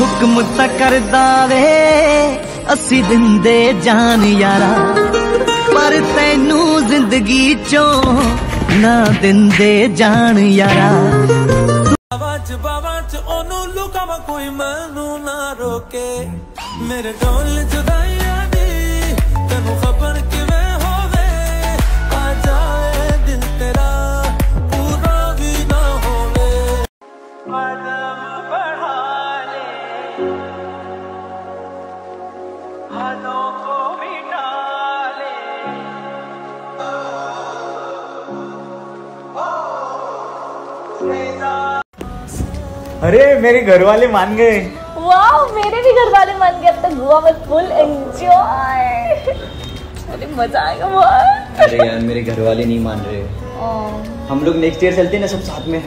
ਹੁਕਮ ਤਾਂ ਕਰਦਾ ਵੇ ਅਸੀਂ ਦਿੰਦੇ ਜਾਨ ਯਾਰਾ। ਪਰ ਤੈਨੂੰ ਜ਼ਿੰਦਗੀ ਚੋਂ ਨਾ ਦਿੰਦੇ ਜਾਨ ਯਾਰਾ। ਬਾਵਾਂ ਚ, ਬਾਵਾ ਚ ਉਹਨੂੰ ਲੁਕਾਵਾਂ ਕੋਈ, ਮੈਨੂੰ ਨਾ ਰੋਕੇ। ਮੇਰੇ ਢੋਲ ਜੁਦਾਈਆਂ अरे मेरे घर वाले मान गए। वाह मेरे भी घर वाले मान गए। अब तक गोवा में फुल एंजॉय मज़ा आएगा बहुत अरे यार मेरे घर वाले नहीं मान रहे। हम लोग नेक्स्ट ईयर चलते हैं ना सब साथ में।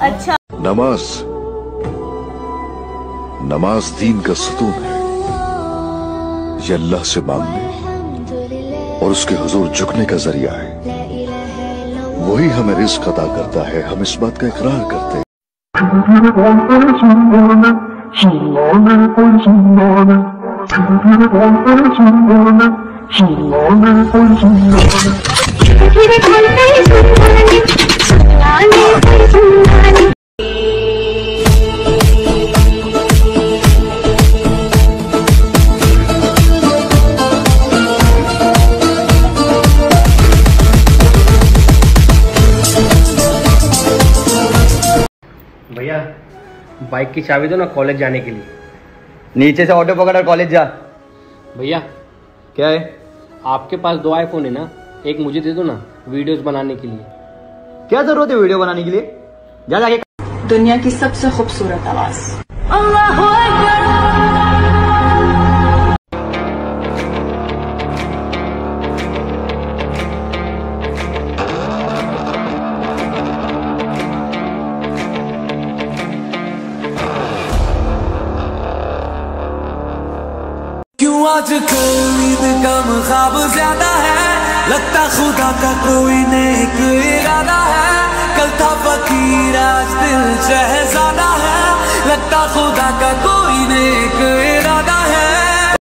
अच्छा। नमाज़। नमाज़ दीन का सुतून है। ये अल्लाह से मांगने और उसके हुजूर झुकने का ज़रिया है। वही हमें रिस्क अदा करता है हम इस बात का इकरार करते हैं। भैया बाइक की चाबी दो ना कॉलेज जाने के लिए। नीचे से ऑटो पकड़ और कॉलेज जा। भैया क्या है? आपके पास दो आईफोन है ना? एक मुझे दे दो ना वीडियोस बनाने के लिए। क्या ज़रूरत है वीडियो बनाने के लिए? जा जाके दुनिया की सबसे खूबसूरत आवाज़। क्यों आज कल नींद कम ख्वाब ज़्यादा है। लगता खुदा का कोई नेक इरादा है। कल था फकीर आज दिल शहजादा है। लगता खुदा का कोई नेक इरादा है।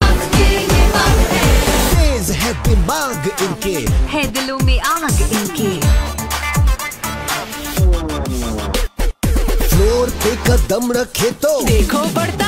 तेज है दिमाग इनके। है दिलों में आग इनके। फ्लोर पे कदम रखे तो देखो बढ़ता